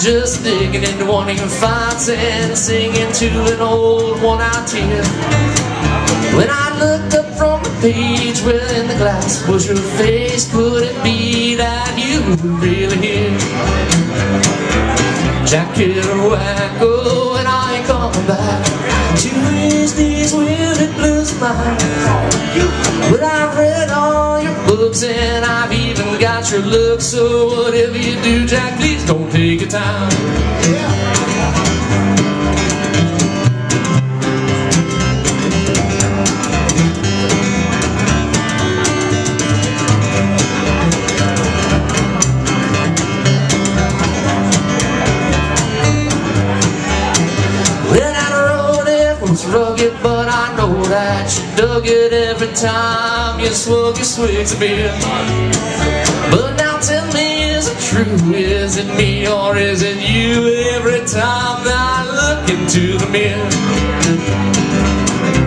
just digging into one of your fights and singing to an old one-out tear. When I page within the glass, was your face? Could it be that you were really here? Jack Kerouac, oh, and I ain't coming back raise these weird blues of mine. But I've read all your books and I've even got your look, so whatever you do, Jack, please don't take your time. Rugged, but I know that you dug it every time you swung your swigs of beer. But now tell me, is it true? Is it me or is it you? Every time I look into the mirror,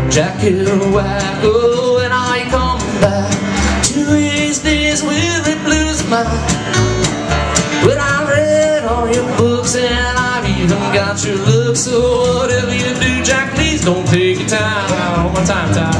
Jack Kerouac, oh, and I come back to these days weary blues of mine. One time, Ty.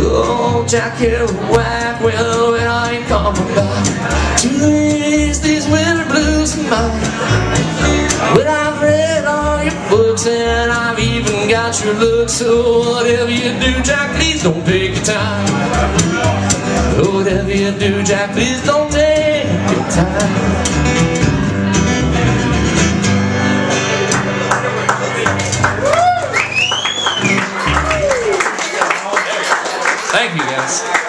Oh, Jack Kerouac, well, when I ain't coming back to these, these winter blues of mine. When I've read all your books and about your looks, so whatever you do, Jack, please don't take your time. Whatever you do, Jack, please don't take your time. Thank you, guys.